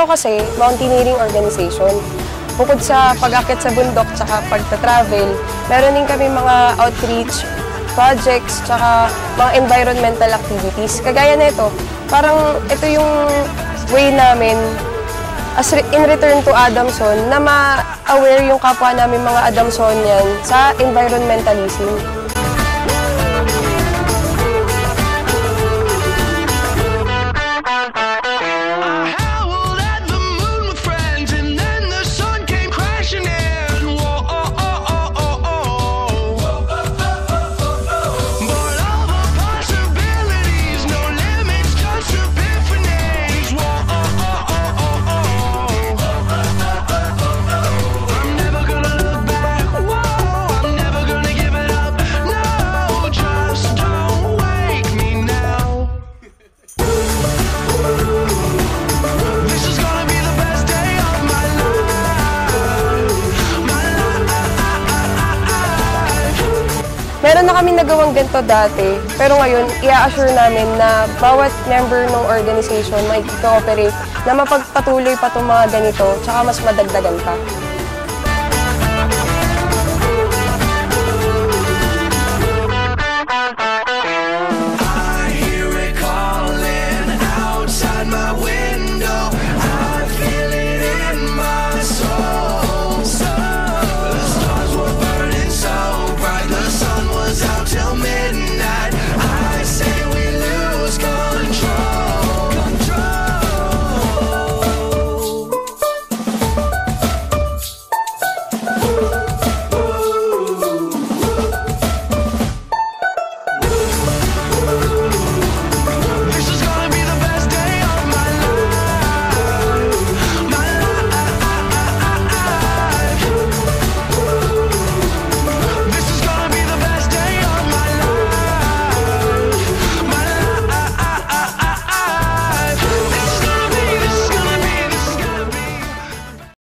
ito kasi mountaineering organization. Bukod sa pag-akit sa bundok tsaka pagta-travel, meron din kami mga outreach projects tsaka mga environmental activities. Kagaya nito, parang ito yung way namin as re- in return to Adamson na ma-aware yung kapwa namin mga Adamsonian sa environmentalism. Meron na kami nagawang ganito dati, pero ngayon, i-assure namin na bawat member ng organization may cooperate na mapagpatuloy pa itong mga ganito, tsaka mas madagdagan pa.